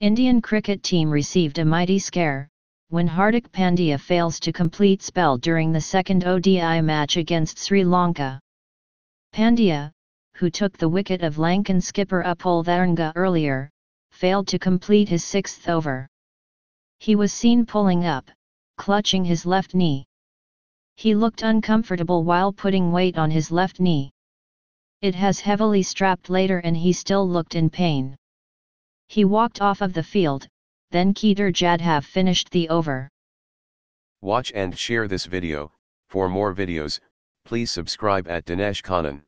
Indian cricket team received a mighty scare, when Hardik Pandya fails to complete spell during the second ODI match against Sri Lanka. Pandya, who took the wicket of Lankan skipper Upul Tharanga earlier, failed to complete his sixth over. He was seen pulling up, clutching his left knee. He looked uncomfortable while putting weight on his left knee. It has heavily strapped later and he still looked in pain. He walked off of the field, then Kedar Jadhav finished the over. Watch and share this video, for more videos, please subscribe at Dinesh Kannan.